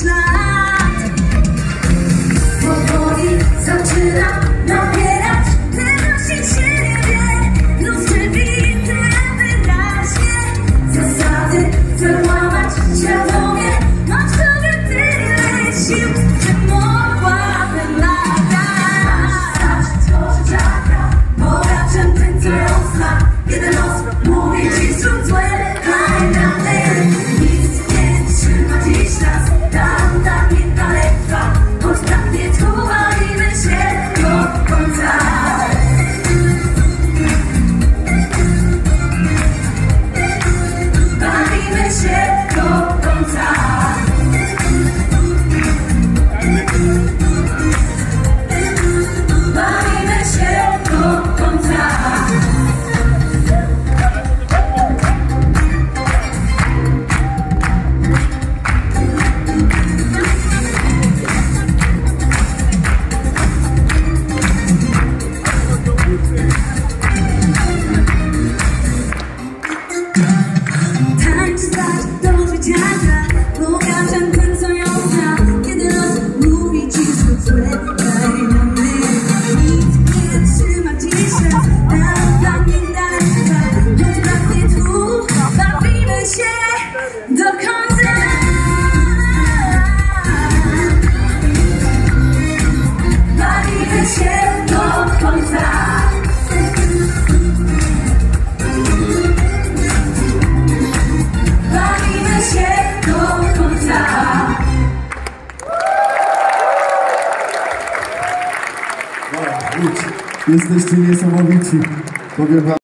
ślad. Powoli zaczyna nabierać Wynosić siebie Znów przebity wyraźnie Zasady wyłamać się shit. Thank you. Brawo! Jesteście niesamowici. Powiem wam.